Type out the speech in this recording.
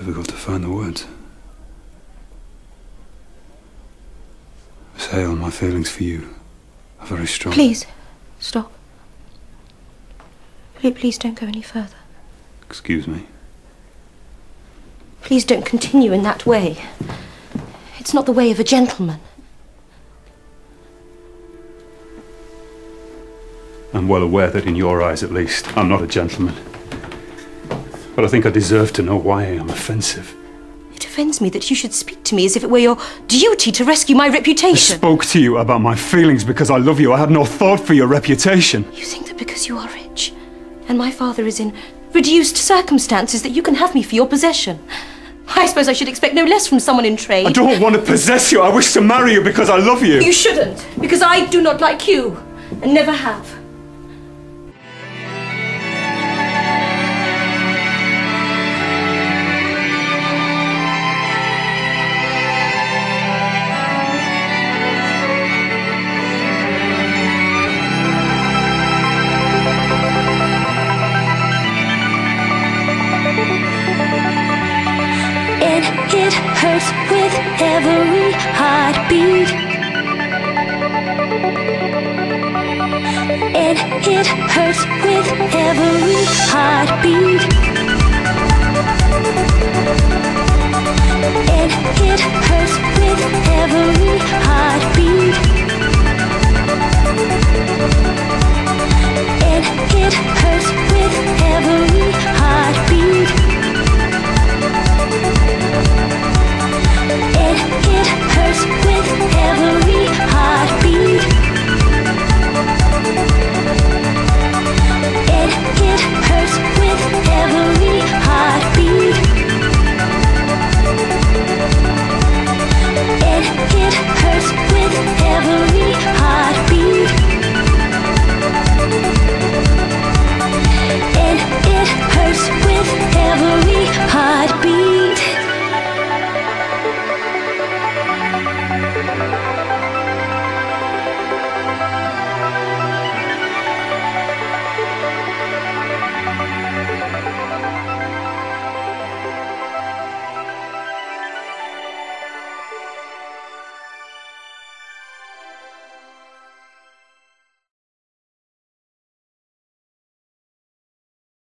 Difficult to find the words. Say all my feelings for you are very strong. Please, stop. Please, please don't go any further. Excuse me. Please don't continue in that way. It's not the way of a gentleman. I'm well aware that in your eyes, at least, I'm not a gentleman. But I think I deserve to know why I am offensive. It offends me that you should speak to me as if it were your duty to rescue my reputation. I spoke to you about my feelings because I love you. I had no thought for your reputation. You think that because you are rich and my father is in reduced circumstances that you can have me for your possession. I suppose I should expect no less from someone in trade. I don't want to possess you. I wish to marry you because I love you. You shouldn't, because I do not like you and never have. And it hurts with every heartbeat. And it hurts with every.